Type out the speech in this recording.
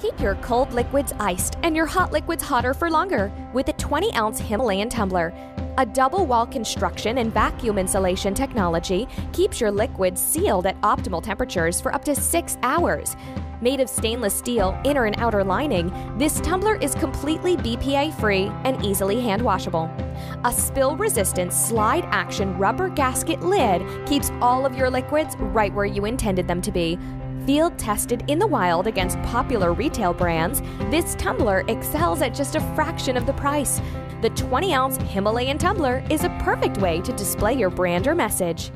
Keep your cold liquids iced and your hot liquids hotter for longer with a 20 ounce Himalayan tumbler. A double wall construction and vacuum insulation technology keeps your liquids sealed at optimal temperatures for up to six hours. Made of stainless steel inner and outer lining, this tumbler is completely BPA free and easily hand washable. A spill resistant slide action rubber gasket lid keeps all of your liquids right where you intended them to be. Field tested in the wild against popular retail brands, this tumbler excels at just a fraction of the price. The 20 ounce Himalayan tumbler is a perfect way to display your brand or message.